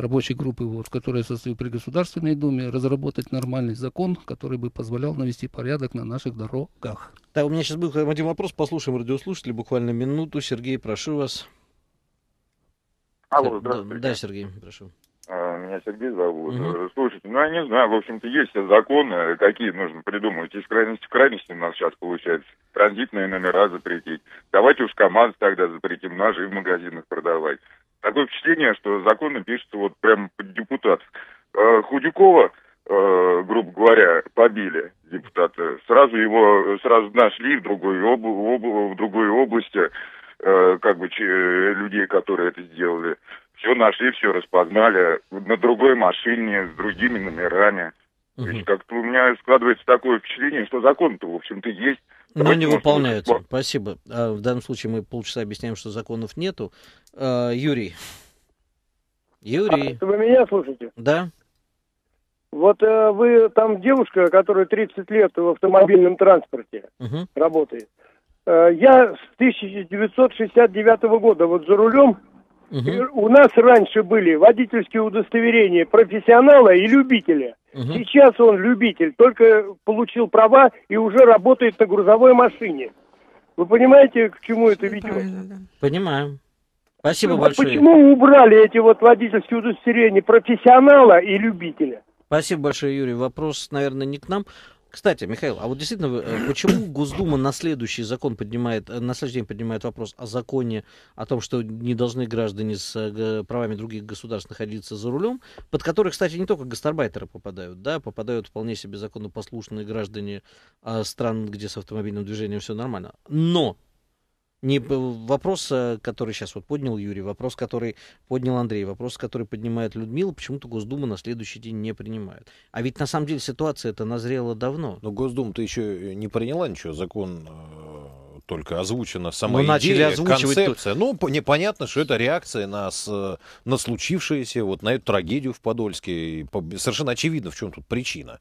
рабочей группы, вот, которая состоит при Государственной Думе, разработать нормальный закон, который бы позволял навести порядок на наших дорогах. Да, у меня сейчас будет один вопрос, послушаем радиослушателей, буквально минуту. Сергей, прошу вас. Алло, Да, здравствуйте. Да, Сергей, прошу. Э, меня Сергей зовут. Э, Слушайте, ну я не знаю, в общем-то, есть все законы, какие нужно придумывать. Из крайности в крайности у нас сейчас получается. Транзитные номера запретить. Давайте уж КАМАЗ тогда запретим, ножи в магазинах продавать. Такое впечатление, что законы пишутся вот прям под депутатов. Э, Худякова, э, грубо говоря, побили депутата. Сразу его сразу нашли в другой, об- об- в другой области, э, как бы людей, которые это сделали. Все нашли, все распознали на другой машине с другими номерами. То Мгм. есть как-то у меня складывается такое впечатление, что закон-то, в общем-то, есть. Но не выполняются. лучше- Спасибо. А в данном случае мы полчаса объясняем, что законов нету. А, Юрий. Юрий. Вы меня слушаете? Да? Вот э, вы там девушка, которая 30 лет в автомобильном транспорте Мгм. работает. Э, я с 1969 года вот за рулем. И Мгм. у нас раньше были водительские удостоверения профессионала и любителя. Мгм. Сейчас он любитель, только получил права и уже работает на грузовой машине. Вы понимаете, к чему это ведет? Да. Понимаем. Спасибо Вот большое. Почему убрали эти вот водительские удостоверения профессионала и любителя? Спасибо большое, Юрий. Вопрос, наверное, не к нам. Кстати, Михаил, а вот действительно, э, почему Госдума на следующий закон поднимает, э, на следующий день поднимает вопрос о законе, о том, что не должны граждане с э, правами других государств находиться за рулем, под который, кстати, не только гастарбайтеры попадают, да, попадают вполне себе законопослушные граждане стран, где с автомобильным движением все нормально. Но не вопрос, э, который сейчас вот поднял Юрий, вопрос, который поднял Андрей, вопрос, который поднимает Людмила, почему-то Госдума на следующий день не принимает. А ведь на самом деле ситуация это назрела давно. Но Госдума-то еще не приняла ничего, закон э, только озвучена сама Ну, идея, начали концепция. Ну, по- непонятно, что это реакция на, с- на случившееся, вот на эту трагедию в Подольске. И совершенно очевидно, в чем тут причина.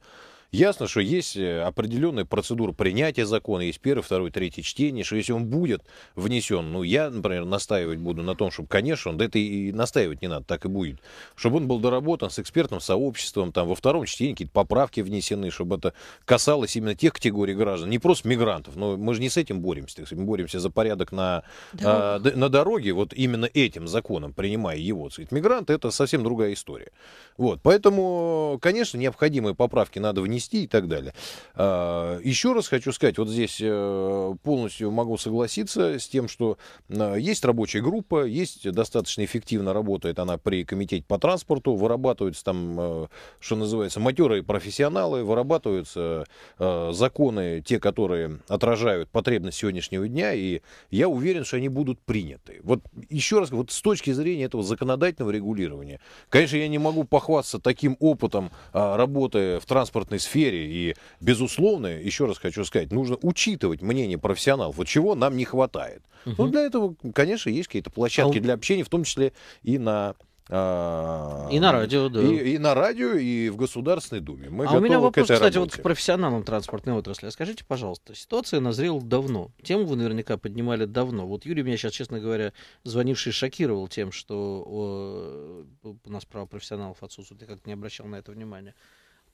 Ясно, что есть э, определенная процедура принятия закона, есть первое, второе, третье чтение, что если он будет внесен, ну, я, например, настаивать буду на том, чтобы, конечно, он, да это и настаивать не надо, так и будет, чтобы он был доработан с экспертным сообществом, там, во втором чтении какие-то поправки внесены, чтобы это касалось именно тех категорий граждан, не просто мигрантов, но мы же не с этим боремся, так сказать, мы боремся за порядок на, а, д- на дороге, вот именно этим законом, принимая его. так сказать. Мигранты это совсем другая история. Вот, поэтому, конечно, необходимые поправки надо внести и так далее. А, Еще раз хочу сказать, вот здесь э, полностью могу согласиться с тем, что э, есть рабочая группа, есть достаточно эффективно работает она при комитете по транспорту, вырабатываются там, э, что называется, матерые профессионалы, вырабатываются законы, те, которые отражают потребность сегодняшнего дня, и я уверен, что они будут приняты. Вот еще раз, вот с точки зрения этого законодательного регулирования, конечно, я не могу похвастаться таким опытом работы в транспортной сфере, и, безусловно, еще раз хочу сказать, нужно учитывать мнение профессионалов, вот чего нам не хватает. Ну, для этого, конечно, есть какие-то площадки А для общения, в том числе и на... а, И на радио, да. И, и на радио, и в Государственной Думе. Мы а у меня вопрос, кстати, вот работе. к профессионалам транспортной отрасли. А скажите, пожалуйста, ситуация назрела давно. Тему вы наверняка поднимали давно. Вот Юрий меня сейчас, честно говоря, звонивший шокировал тем, что о, у нас право профессионалов отсутствует. Я как-то не обращал на это внимания.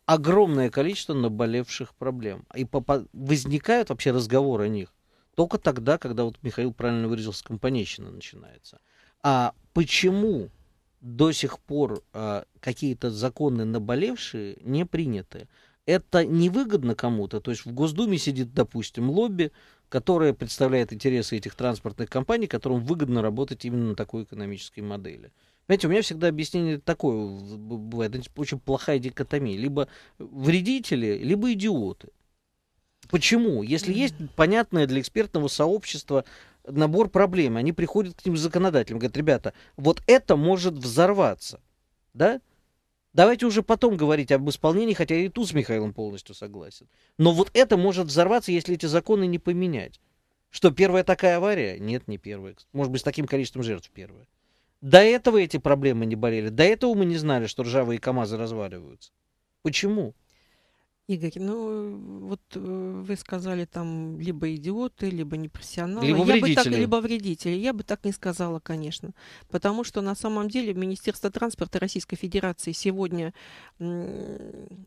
Огромное количество наболевших проблем. И попа- возникают вообще разговоры о них только тогда, когда вот Михаил правильно выразился, компанейщина начинается. А почему до сих пор а, какие-то законы наболевшие не приняты? Это невыгодно кому-то. То есть в Госдуме сидит, допустим, лобби, которое представляет интересы этих транспортных компаний, которым выгодно работать именно на такой экономической модели. Знаете, у меня всегда объяснение такое бывает, очень плохая дикотомия. Либо вредители, либо идиоты. Почему? Если есть понятное для экспертного сообщества набор проблем, они приходят к ним законодателям, говорят, ребята, вот это может взорваться, да? Давайте уже потом говорить об исполнении, хотя я и тут с Михаилом полностью согласен. Но вот это может взорваться, если эти законы не поменять. Что, первая такая авария? Нет, не первая. Может быть, с таким количеством жертв первая. До этого эти проблемы не болели. До этого мы не знали, что ржавые КАМАЗы разваливаются. Почему? Игорь, ну вот э, вы сказали там либо идиоты, либо непрофессионалы. Либо Я бы так, вредители. либо вредители. Я бы так не сказала, конечно. Потому что на самом деле Министерство транспорта Российской Федерации сегодня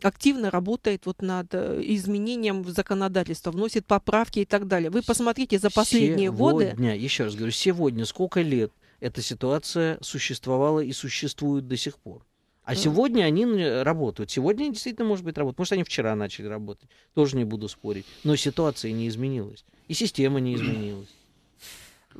активно работает вот над э, изменением в законодательство, вносит поправки и так далее. Вы посмотрите за последние годы. Сегодня, еще раз говорю, сегодня сколько лет эта ситуация существовала и существует до сих пор? А сегодня они н- работают. Сегодня они действительно, может быть, работают. Может, они вчера начали работать. Тоже не буду спорить. Но ситуация не изменилась. И система не изменилась.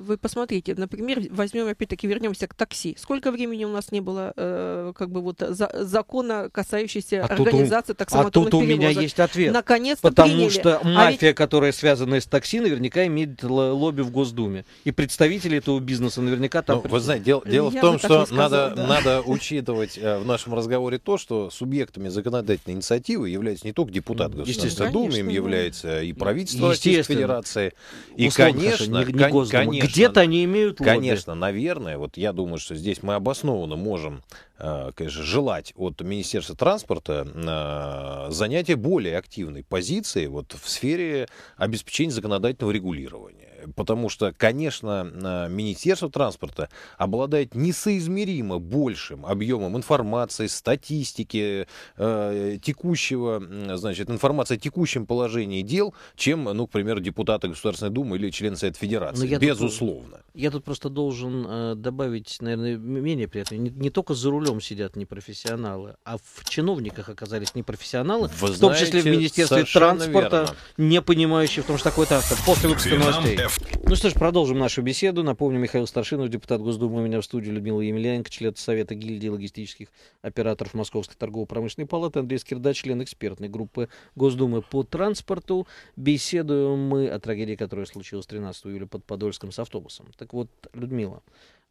Вы посмотрите, например, возьмем опять-таки вернемся к такси. Сколько времени у нас не было э, как бы вот за- закона, касающегося А организации А таксомоторных тут у меня перевозок? есть ответ. Наконец-то Потому приняли. что А ведь мафия, которая связана с такси, наверняка имеет лобби в Госдуме. И представители этого бизнеса наверняка там... Ну, вы знаете, дело, дело в Я том, бы так что сказала, надо, да. надо учитывать э, в нашем разговоре то, что субъектами законодательной инициативы являются не только депутат Ну, Государственной. Думы, им является и правительство Российской. Федерации. И, условно, конечно, не- не Госдума. конечно, Где-то они имеют лобби. Конечно, наверное, вот я думаю, что здесь мы обоснованно можем, э, конечно, желать от Министерства транспорта э, занятия более активной позиции вот в сфере обеспечения законодательного регулирования. Потому что, конечно, э, Министерство транспорта обладает несоизмеримо большим объемом информации, статистики, э, текущего, значит, информации о текущем положении дел, чем, ну, к примеру, депутаты Государственной Думы или члены Совета Федерации. Ну, я тут- Безусловно. Я тут просто должен э, добавить, наверное, менее приятно. Не, не только за рулем сидят непрофессионалы, а в чиновниках оказались непрофессионалы, Вы в том числе в знаете, Министерстве транспорта, верно. не понимающие в том, что такое транспорт. После выпуска новостей. F. Ну что ж, продолжим нашу беседу. Напомню, Михаил Старшинов, депутат Госдумы, у меня в студии Людмила Емельяненко, член Совета гильдии логистических операторов Московской торгово-промышленной палаты, Андрей Скирда, член экспертной группы Госдумы по транспорту. Беседуем мы о трагедии, которая случилась 13 июля под Подольском с автобусом. Так вот, Людмила,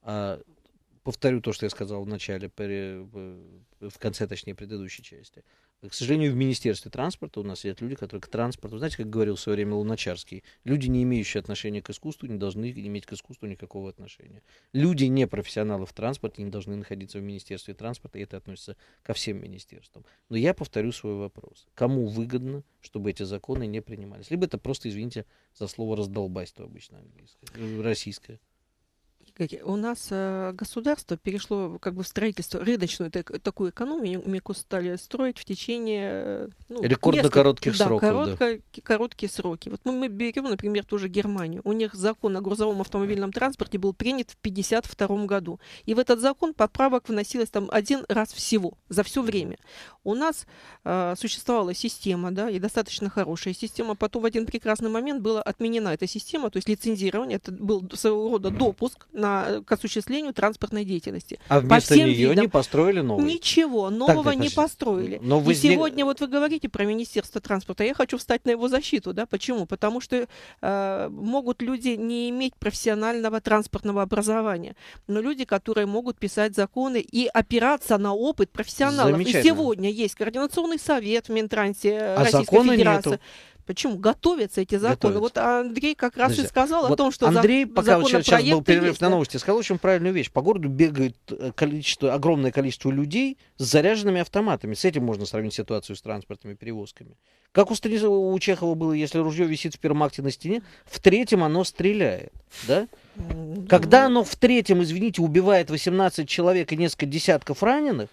а, повторю то, что я сказал в начале, в конце, точнее, предыдущей части. К сожалению, в Министерстве транспорта у нас сидят люди, которые к транспорту, знаете, как говорил в свое время Луначарский, люди, не имеющие отношения к искусству, не должны иметь к искусству никакого отношения. Люди, не профессионалы в транспорте, не должны находиться в Министерстве транспорта, и это относится ко всем министерствам. Но я повторю свой вопрос. Кому выгодно, чтобы эти законы не принимались? Либо это просто, извините за слово, раздолбайство обычно английское, э, российское. У нас э, государство перешло как бы в строительство, рыночную так- такую экономику стали строить в течение... э, ну, Рекордно несколько- коротких да, сроков, да. коротко- короткие сроки. Вот мы, мы берем, например, тоже Германию. У них закон о грузовом автомобильном транспорте был принят в 1952 году. И в этот закон поправок вносилось там один раз всего, за все время. У нас э, существовала система, да, и достаточно хорошая система. Потом в один прекрасный момент была отменена эта система, то есть лицензирование, это был своего рода допуск на, к осуществлению транспортной деятельности. А вместо всем нее видам. не построили новый. Ничего нового не подождите. построили. Но И возник- сегодня вот вы говорите про Министерство транспорта, я хочу встать на его защиту, да, почему? Потому что э, могут люди не иметь профессионального транспортного образования, но люди, которые могут писать законы и опираться на опыт профессионалов. И сегодня есть координационный совет в Минтрансе э, А Российской Федерации. нету. Почему? Готовятся эти законы. Готовятся. Вот Андрей как раз Подожди, и сказал о Вот том, что за- Андрей, пока вот сейчас, сейчас был перерыв есть, на новости, сказал очень правильную вещь. По городу бегает э, количество, огромное количество людей с заряженными автоматами. С этим можно сравнить ситуацию с транспортными перевозками. Как у, Станислава, у Чехова было, если ружье висит в первом акте на стене, в третьем оно стреляет. Да? Когда оно в третьем, извините, убивает 18 человек и несколько десятков раненых,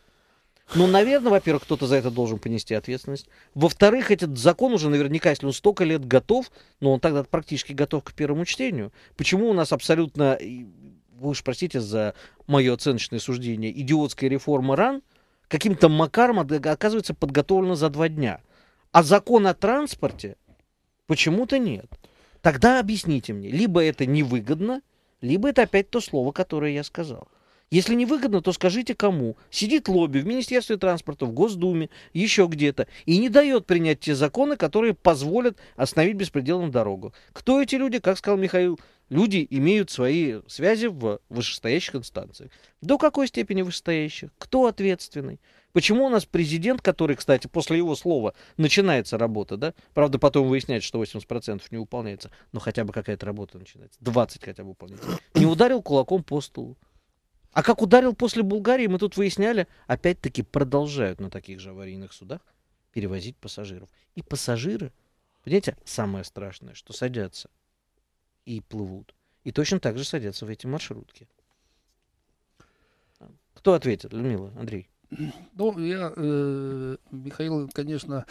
ну, наверное, во-первых, кто-то за это должен понести ответственность. Во-вторых, этот закон уже наверняка, если он столько лет готов, но он тогда практически готов к первому чтению. Почему у нас абсолютно, вы уж простите за мое оценочное суждение, идиотская реформа РАН каким-то макаром от- оказывается подготовлена за два дня. А закон о транспорте почему-то нет. Тогда объясните мне, либо это невыгодно, либо это опять то слово, которое я сказал. Если невыгодно, то скажите кому. Сидит лобби в Министерстве транспорта, в Госдуме, еще где-то, и не дает принять те законы, которые позволят остановить беспредел на дорогу. Кто эти люди? Как сказал Михаил, люди имеют свои связи в вышестоящих инстанциях. До какой степени вышестоящих? Кто ответственный? Почему у нас президент, который, кстати, после его слова начинается работа, да? Правда, потом выясняется, что 80% не выполняется, но хотя бы какая-то работа начинается. 20 хотя бы выполняется. Не ударил кулаком по столу. А как ударил после Булгарии, мы тут выясняли, опять-таки продолжают на таких же аварийных судах перевозить пассажиров. И пассажиры, понимаете, самое страшное, что садятся и плывут. И точно так же садятся в эти маршрутки. Кто ответит, Людмила, Андрей? Ну, я, э, Михаил, конечно,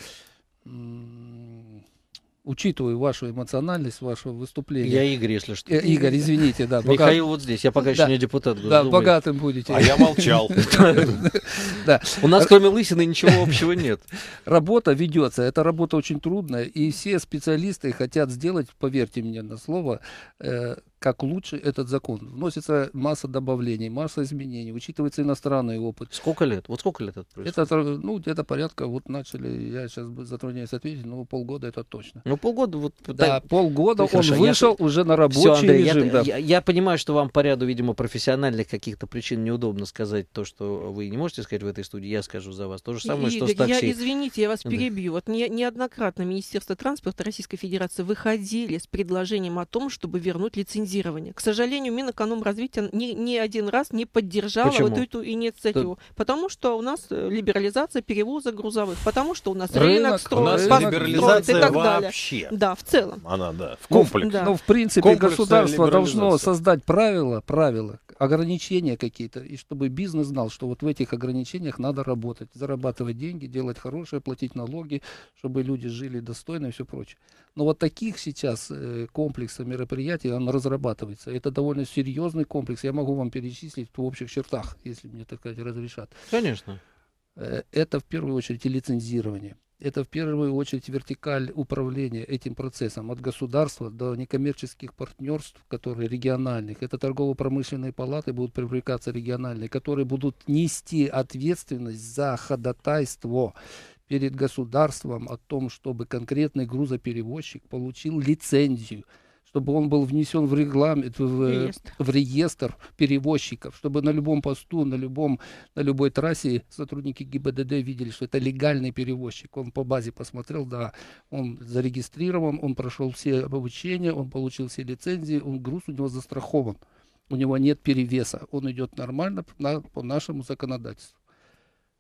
учитывая вашу эмоциональность, вашего выступления. Я Игорь, если что. Э, Игорь, извините, да. бога- Михаил вот здесь, я пока еще Да. не депутат Да, Госдумы. богатым будете. А я молчал. Да. У нас кроме лысины ничего общего нет. Работа ведется, эта работа очень трудная, и все специалисты хотят сделать, поверьте мне на слово, э, как лучше этот закон. Вносится масса добавлений, масса изменений, учитывается иностранный опыт. Сколько лет? Вот сколько лет это происходит? Это, ну, где-то порядка, вот начали, я сейчас затрудняюсь ответить, но полгода это точно. Ну, полгода вот... Да, полгода он Хорошо, я- вышел уже на рабочий Андрей, я, режим. да. я- я понимаю, что вам по ряду, видимо, профессиональных каких-то причин неудобно сказать то, что вы не можете сказать в этой студии, я скажу за вас. То же самое, что с Игорь, я, такси. извините, я вас Да. перебью. Вот не- неоднократно Министерство транспорта Российской Федерации выходили с предложением о том, чтобы вернуть лицензирование. К сожалению, Минэкономразвития ни, ни один раз не поддержала Почему? вот эту инициативу. Потому что у нас э, либерализация перевозок грузовых, потому что у нас Рынок, рынок у У строит, нас Рынок, строит и либерализация так далее. вообще. Да, в целом. Она, да, в Ну, комплексе. да. Ну, в принципе, государство должно либерализация. создать правила, правила, ограничения какие-то, и чтобы бизнес знал, что вот в этих ограничениях надо работать, зарабатывать деньги, делать хорошее, платить налоги, чтобы люди жили достойно и все прочее. Но вот таких сейчас э, комплексов мероприятий, он разрабатывается. Это довольно серьезный комплекс. Я могу вам перечислить в общих чертах, если мне, так сказать, разрешат. Конечно. Э, это в первую очередь и лицензирование. Это в первую очередь вертикаль управления этим процессом от государства до некоммерческих партнерств, которые региональных. Это торгово-промышленные палаты будут привлекаться региональные, которые будут нести ответственность за ходатайство перед государством о том, чтобы конкретный грузоперевозчик получил лицензию, чтобы он был внесен в регламент, в, э, Реестр. в реестр перевозчиков, чтобы на любом посту, на любом на любой трассе сотрудники ГИБДД видели, что это легальный перевозчик. Он по базе посмотрел, да, он зарегистрирован, он прошел все обучения, он получил все лицензии, он груз у него застрахован. У него нет перевеса, он идет нормально на- по нашему законодательству.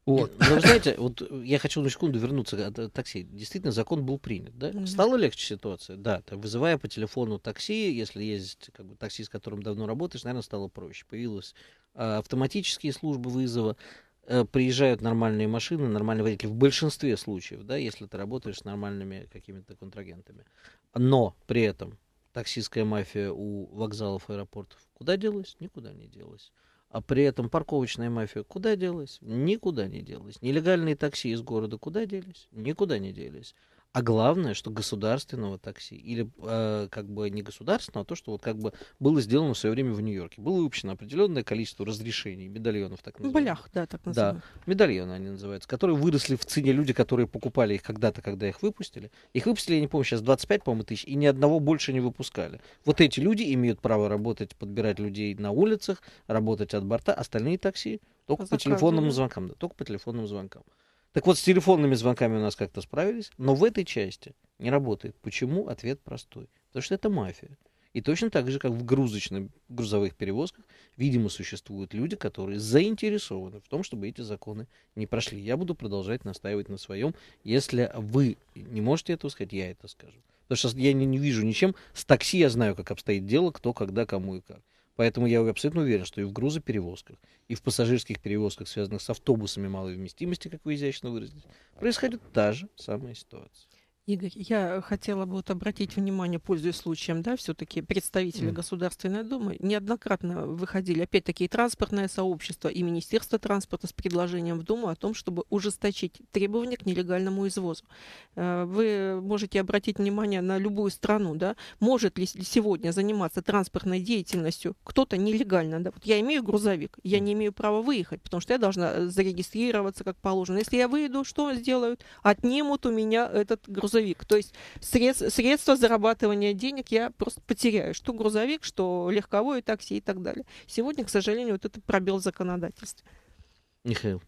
Вот. Но вы знаете, вот я хочу на секунду вернуться от э, такси. Действительно, закон был принят, да? Мгм. Стала легче ситуация? Да, там, вызывая по телефону такси, если есть как бы, такси, с которым давно работаешь, наверное, стало проще. Появилась а, автоматические службы вызова, э, приезжают нормальные машины, нормальные водители. В большинстве случаев, да, если ты работаешь с нормальными какими-то контрагентами. Но при этом таксистская мафия у вокзалов, аэропортов куда делась? Никуда не делась. А при этом парковочная мафия куда делась? Никуда не делась. Нелегальные такси из города куда делись? Никуда не делись. А главное, что государственного такси, или э, как бы не государственного, а то, что вот как бы было сделано в свое время в Нью-Йорке. Было выпущено определенное количество разрешений, медальонов так называемых. Блях, да, так Да, называемых. медальоны они называются, которые выросли в цене люди, которые покупали их когда-то, когда их выпустили. Их выпустили, я не помню, сейчас 25, по-моему, тысяч, и ни одного больше не выпускали. Вот эти люди имеют право работать, подбирать людей на улицах, работать от борта, остальные такси только По по, телефонным да. звонкам. Да, только по телефонным звонкам. Так вот, с телефонными звонками у нас как-то справились, но в этой части не работает. Почему? Ответ простой. Потому что это мафия. И точно так же, как в грузочных, грузовых перевозках, видимо, существуют люди, которые заинтересованы в том, чтобы эти законы не прошли. Я буду продолжать настаивать на своем. Если вы не можете этого сказать, я это скажу. Потому что я не, не вижу ничем. С такси я знаю, как обстоит дело, кто, когда, кому и как. Поэтому я абсолютно уверен, что и в грузоперевозках, и в пассажирских перевозках, связанных с автобусами малой вместимости, как вы изящно выразились, происходит та же самая ситуация. Игорь, я хотела бы вот обратить внимание, пользуясь случаем, да, все-таки представители Мгм. Государственной Думы неоднократно выходили, опять-таки, и транспортное сообщество, и Министерство транспорта с предложением в Думу о том, чтобы ужесточить требования к нелегальному извозу. Э, Вы можете обратить внимание на любую страну, да, может ли сегодня заниматься транспортной деятельностью кто-то нелегально, да, вот я имею грузовик, я не имею права выехать, потому что я должна зарегистрироваться как положено. Если я выйду, что сделают? Отнимут у меня этот грузовик. То есть средств- средства зарабатывания денег я просто потеряю. Что грузовик, что легковое такси и так далее. Сегодня, к сожалению, вот это пробел в законодательстве. Михаил,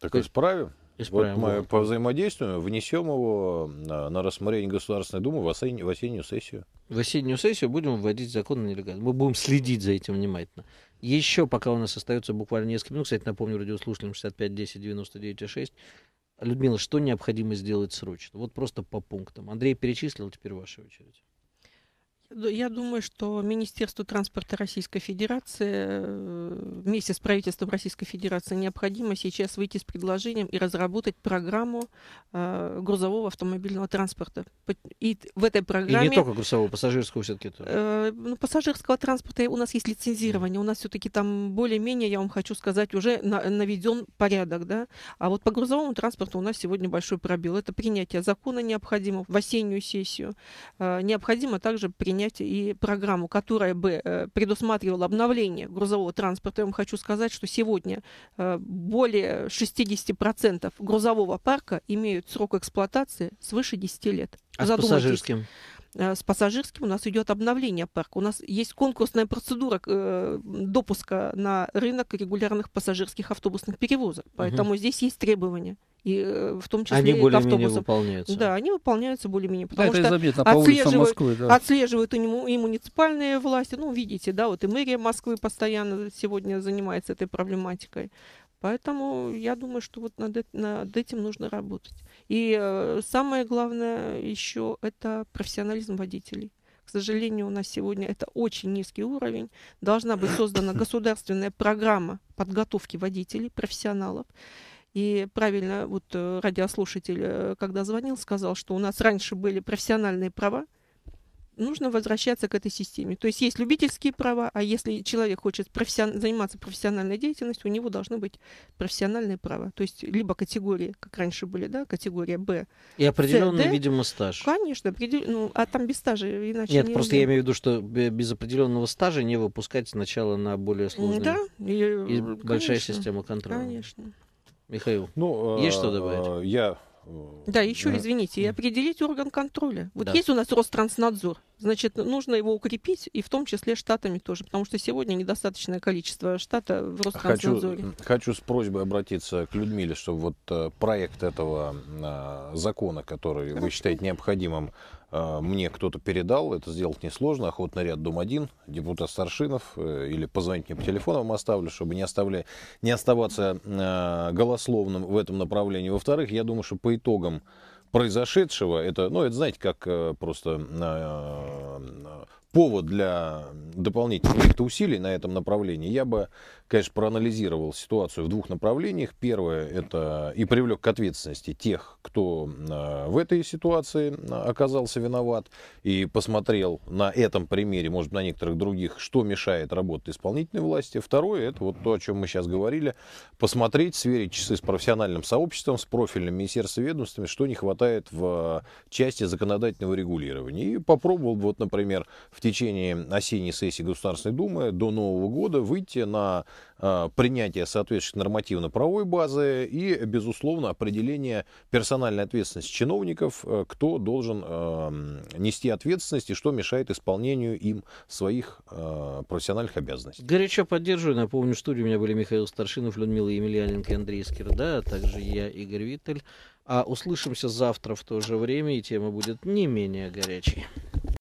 Так исправим. исправим Вот мы по взаимодействию внесем его на, на рассмотрение Государственной Думы в, осень- в осеннюю сессию. В осеннюю сессию будем вводить закон на нелегальность. Мы будем следить за этим внимательно. Еще пока у нас остается буквально несколько минут, кстати, напомню радиослушателям 65 10 99 6. Людмила, что необходимо сделать срочно? Вот просто по пунктам. Андрей перечислил, теперь ваша очередь. Я думаю, что Министерству транспорта Российской Федерации э, вместе с правительством Российской Федерации необходимо сейчас выйти с предложением и разработать программу э, грузового автомобильного транспорта. И в этой программе... И не только грузового, пассажирского все-таки тоже. Э, ну, пассажирского транспорта у нас есть лицензирование, у нас все-таки там более-менее, я вам хочу сказать, уже на, наведен порядок, да. А вот по грузовому транспорту у нас сегодня большой пробел. Это принятие закона необходимо в осеннюю сессию. Необходимо также принять принять и программу, которая бы э, предусматривала обновление грузового транспорта. Я вам хочу сказать, что сегодня э, более 60% грузового парка имеют срок эксплуатации свыше 10 лет. А с пассажирским? Э, с пассажирским у нас идет обновление парка. У нас есть конкурсная процедура допуска на рынок регулярных пассажирских автобусных перевозок. Поэтому угу. здесь есть требования и э, в том числе они и к автобусам. выполняются. Да, они выполняются более-менее, потому да, что заметно, по отслеживают, Москвы, да. отслеживают и, и муниципальные власти, ну, видите, да, вот и мэрия Москвы постоянно сегодня занимается этой проблематикой. Поэтому я думаю, что вот над, над этим нужно работать. И э, самое главное еще это профессионализм водителей. К сожалению, у нас сегодня это очень низкий уровень. Должна быть создана государственная программа подготовки водителей, профессионалов. И правильно вот э, радиослушатель, э, когда звонил, сказал, что у нас раньше были профессиональные права, нужно возвращаться к этой системе. То есть есть любительские права, а если человек хочет профессион... заниматься профессиональной деятельностью, у него должны быть профессиональные права. То есть либо категории, как раньше были, да, категория Б. И определенный, С, видимо, стаж. Конечно, определ... ну, а там без стажа иначе Нет, просто я имею в виду, что без определенного стажа не выпускать сначала на более сложную да, и, и большая система контроля. Конечно. Михаил, ну, есть что добавить? Я да, еще, извините, и определить орган контроля. Вот да. есть у нас Ространснадзор, значит, нужно его укрепить, и в том числе штатами тоже, потому что сегодня недостаточное количество штата в Ространснадзоре. Хочу, хочу с просьбой обратиться к Людмиле, чтобы вот э, проект этого э, закона, который Хорошо. вы считаете необходимым, мне кто-то передал, это сделать несложно, охотный ряд Дом-1, депутат Старшинов, э, или позвонить мне по телефону вам оставлю, чтобы не, оставля... не оставаться э, голословным в этом направлении. Во-вторых, я думаю, что по итогам произошедшего, это, ну, это знаете, как э, просто э, повод для дополнительных усилий на этом направлении, я бы, конечно, проанализировал ситуацию в двух направлениях. Первое – это и привлек к ответственности тех, кто э, в этой ситуации оказался виноват, и посмотрел на этом примере, может, на некоторых других, что мешает работать исполнительной власти. Второе – это вот то, о чем мы сейчас говорили, посмотреть, сверить часы с профессиональным сообществом, с профильным министерством ведомствами, что не хватает в части законодательного регулирования. И попробовал, вот, например, в течение осенней сессии Государственной Думы до Нового года выйти на э, принятие соответствующей нормативно-правовой базы и, безусловно, определение персональной ответственности чиновников, э, кто должен э, нести ответственность и что мешает исполнению им своих э, профессиональных обязанностей. Горячо поддерживаю. Напомню, что у меня были Михаил Старшинов, Людмила Емельяненко Андрей Скирда, а также я, Игорь Виттель. А услышимся завтра в то же время, и тема будет не менее горячей.